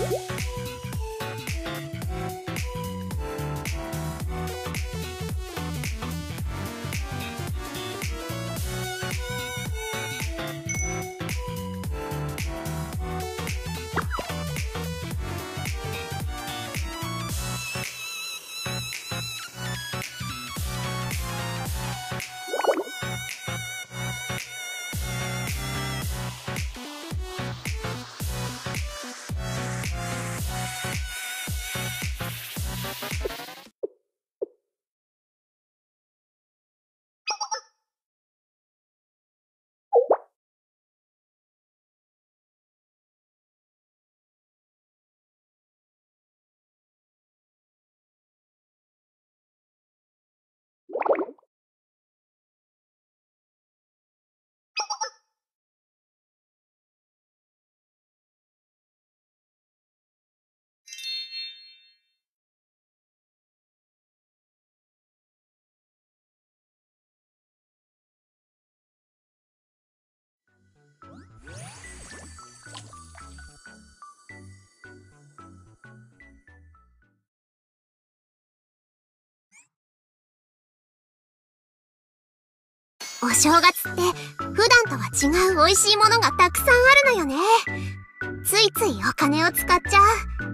Música お正月って普段とは違う美味しいものがたくさんあるのよね。ついついお金を使っちゃう。